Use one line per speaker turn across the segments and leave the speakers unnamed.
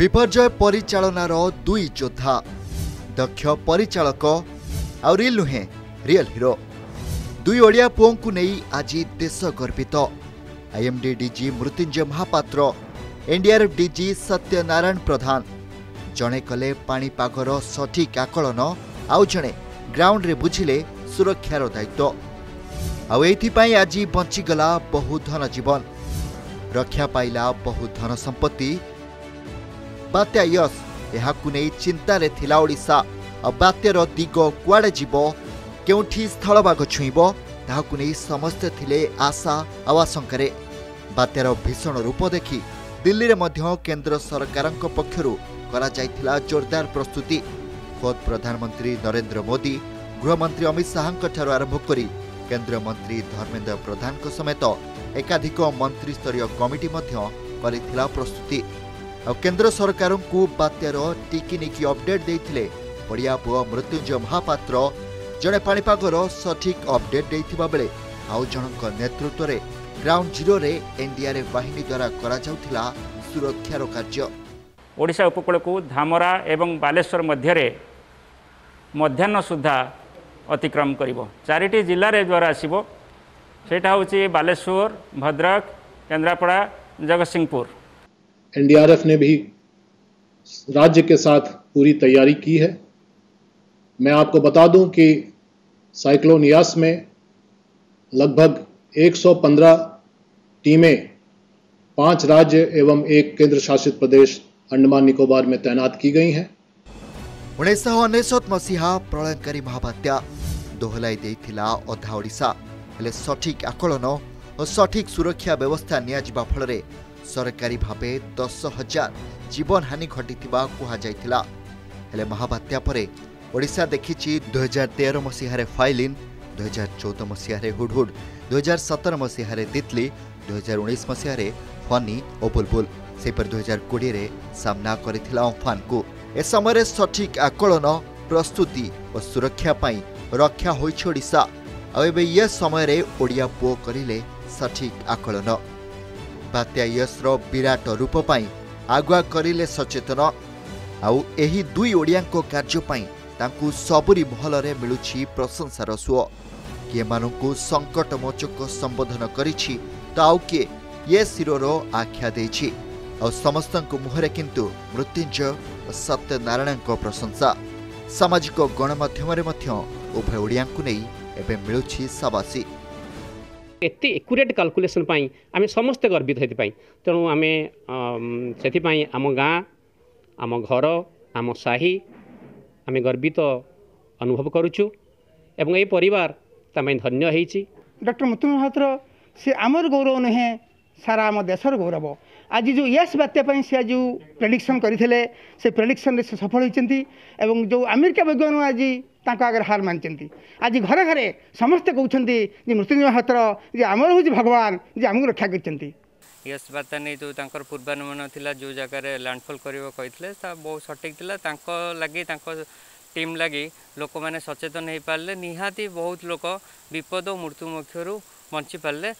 विपर्जय परिचालनार दुई योद्धा दक्ष परिचालक आउ नुहेँ रियल हिरो दुई ओडिया अडिया पो आज देश गर्वित IMD DG Mrutyunjay Mohapatra NDRF DG Satyanarayan Pradhan जले पाप सठिक आकलन आउ जाउ बुझि सुरक्षा र दायित्व आउँदै आज बचिगला बहु जीवन रक्षा पाइला बहु धन सम्पत्ति ବାତ୍ୟା ୟସ୍ ଏହାକୁ ନେଇ ଚିନ୍ତାରେ ଥିଲା ଓଡ଼ିଶା ଆଉ ବାତ୍ୟାର ଦିଗ କୁଆଡ଼େ ଯିବ କେଉଁଠି ସ୍ଥଳଭାଗ ଛୁଇଁବ ତାହାକୁ ନେଇ ସମସ୍ତେ ଥିଲେ ଆଶା ଆଉ ଆଶଙ୍କାରେ ବାତ୍ୟାର ଭୀଷଣ ରୂପ ଦେଖି ଦିଲ୍ଲୀରେ ମଧ୍ୟ କେନ୍ଦ୍ର ସରକାରଙ୍କ ପକ୍ଷରୁ କରାଯାଇଥିଲା ଜୋରଦାର ପ୍ରସ୍ତୁତି ଖୋଦ୍ ପ୍ରଧାନମନ୍ତ୍ରୀ ନରେନ୍ଦ୍ର ମୋଦି ଗୃହମନ୍ତ୍ରୀ ଅମିତ ଶାହାଙ୍କଠାରୁ ଆରମ୍ଭ କରି କେନ୍ଦ୍ରମନ୍ତ୍ରୀ ଧର୍ମେନ୍ଦ୍ର ପ୍ରଧାନଙ୍କ ସମେତ ଏକାଧିକ ମନ୍ତ୍ରୀସ୍ତରୀୟ କମିଟି ମଧ୍ୟ କରିଥିଲା ପ୍ରସ୍ତୁତି ଆଉ କେନ୍ଦ୍ର ସରକାରଙ୍କୁ ବାତ୍ୟାର ଟିକିନିକି ଅପଡେଟ୍ ଦେଇଥିଲେ ଓଡ଼ିଆ ପୁଅ ମୃତ୍ୟୁଞ୍ଜୟ ମହାପାତ୍ର ଜଣେ ପାଣିପାଗର ସଠିକ୍ ଅପଡେଟ୍ ଦେଇଥିବା ବେଳେ ଆଉ ଜଣଙ୍କ ନେତୃତ୍ୱରେ ଗ୍ରାଉଣ୍ଡ ଜିରୋରେ ଏନ୍ଡିଆର୍ଏଫ୍ ବାହିନୀ ଦ୍ୱାରା କରାଯାଉଥିଲା ସୁରକ୍ଷାର କାର୍ଯ୍ୟ
ଓଡ଼ିଶା ଉପକୂଳକୁ ଧାମରା ଏବଂ ବାଲେଶ୍ୱର ମଧ୍ୟରେ ମଧ୍ୟାହ୍ନ ସୁଦ୍ଧା ଅତିକ୍ରମ କରିବ ଚାରିଟି ଜିଲ୍ଲାରେ ଦ୍ୱାରା ଆସିବ ସେଇଟା ହେଉଛି ବାଲେଶ୍ୱର ଭଦ୍ରକ କେନ୍ଦ୍ରାପଡ଼ା ଜଗତସିଂହପୁର
एनडीआरएफ ने भी राज्य के साथ पूरी तैयारी की है मैं आपको बता दूं कि साइक्लोन यास में लगभग 115 टीमें पांच राज्य एवं एक केंद्र शासित प्रदेश अंडमान निकोबार में तैनात की गई हैं
उन्नीस ଅନେଶ୍ୱତ ମସିହା ପ୍ରଳୟଙ୍କରୀ ମହାବାତ୍ୟା ଦୋହଲାଇ ଦେଇଥିଲା ଅଧା ଓଡ଼ିଶା ହେଲେ ସଠିକ୍ ଆକଳନ ଓ ସଠିକ୍ ସୁରକ୍ଷା ବ୍ୟବସ୍ଥା ନିଆଯିବା ଫଳରେ सरकारी भाव दस हजार जीवन हानि घटी कहला महावात्या ओडा देखि दुईार तेर मसीह दुई हजार चौदह मसीह हुडहुड हजार सतर मसीह तितली हजार उन्नीस मसीह फनी और बुलबुल से दुईार कोड़े सामना करफान को यह समय सठिक आकलन प्रस्तुति और सुरक्षापी रक्षा होशा आए समय ओडिया पुओ करें सठिक आकलन ବାତ୍ୟା ୟଶ୍ର ବିରାଟ ରୂପ ପାଇଁ ଆଗୁଆ କରିଲେ ସଚେତନ ଆଉ ଏହି ଦୁଇ ଓଡ଼ିଆଙ୍କ କାର୍ଯ୍ୟ ପାଇଁ ତାଙ୍କୁ ସବୁରି ମହଲରେ ମିଳୁଛି ପ୍ରଶଂସାର ସୁଅ କିଏମାନଙ୍କୁ ସଙ୍କଟମୋଚକ ସମ୍ବୋଧନ କରିଛି ତ ଆଉ କିଏ ଏ ଶିରୋର ଆଖ୍ୟା ଦେଇଛି ଆଉ ସମସ୍ତଙ୍କ ମୁହଁରେ କିନ୍ତୁ ମୃତ୍ୟୁଞ୍ଜୟ ଓ ସତ୍ୟନାରାୟଣଙ୍କ ପ୍ରଶଂସା ସାମାଜିକ ଗଣମାଧ୍ୟମରେ ମଧ୍ୟ ଉଭୟ ଓଡ଼ିଆଙ୍କୁ ନେଇ ଏବେ ମିଳୁଛି ସାବାସୀ
ते एकट कालकुलेसन पाई आमे समे गर्वितपी पाई आमो गाँ आमो घर आमो साही आम गर्वित अनुभव एवं ए गरुछु एपि
धन्य हेछि डाक्टर मुतु महाद्र सि आम गौरव नुहेँ सारा आम देशर गौरव आज जो यस पाई से जो प्रेडिक्शन प्रेडिकसन से प्रेडिक्शन सि सफल एवं जो अमेरिका आमेरिकज्ञान आज ତାଙ୍କ ଆଗରେ ହାର ମାନିଛନ୍ତି ଆଜି ଘରେ ଘରେ ସମସ୍ତେ କହୁଛନ୍ତି ଯେ ମୃତ୍ୟୁଞ୍ଜୟ ହାତର ଯେ ଆମର ହେଉଛି ଭଗବାନ ଯେ ଆମକୁ ରକ୍ଷା କରିଛନ୍ତି
ୟଶ ବାର୍ତ୍ତା ନେଇ ଯେଉଁ ତାଙ୍କର ପୂର୍ବାନୁମାନ ଥିଲା ଯେଉଁ ଜାଗାରେ ଲ୍ୟାଣ୍ଡଫଲ୍ କରିବ କହିଥିଲେ ତା ବହୁତ ସଠିକ୍ ଥିଲା ତାଙ୍କ ଲାଗି ତାଙ୍କ ଟିମ୍ ଲାଗି ଲୋକମାନେ ସଚେତନ ହୋଇପାରିଲେ ନିହାତି ବହୁତ ଲୋକ ବିପଦ ଓ ମୃତ୍ୟୁ ମୃତ୍ୟୁମୁଖରୁ ବଞ୍ଚିପାରିଲେ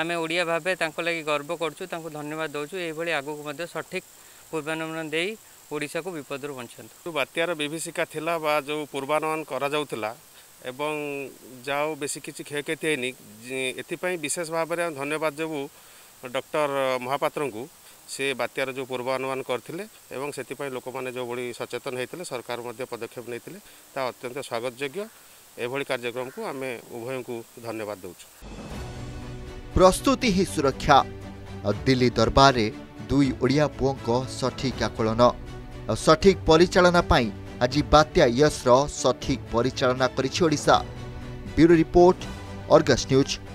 ଆମେ ଓଡ଼ିଆ ଭାବେ ତାଙ୍କ ଲାଗି ଗର୍ବ କରୁଛୁ ତାଙ୍କୁ ଧନ୍ୟବାଦ ଦେଉଛୁ ଏଇଭଳି ଆଗକୁ ମଧ୍ୟ ସଠିକ୍ ପୂର୍ବାନୁମାନ ଦେଇ ओडा को
विपदर बचा जो बात्यार विभीषिका थी जो पूर्वानुमान कराला एवं जाओ बेस किसी क्षय क्षति है ये विशेष भाव में धन्यवाद देवु डक्टर महापात्र को से बात्यार जो पूर्वानुमान करते से लोक मैंने जो भाई सचेतन होते सरकार पदक्षेप नहीं अत्यंत स्वागत योग्य कार्यक्रम को आम उभय को
धन्यवाद दौ प्रस्तुति ही सुरक्षा दिल्ली दरबार दुई ओडिया पुओं सठिक आकलन ସଠିକ୍ ପରିଚାଳନା ପାଇଁ ଆଜି ବାତ୍ୟା ୟସ୍ର ସଠିକ୍ ପରିଚାଳନା କରିଛି Odisha bureau report Argus news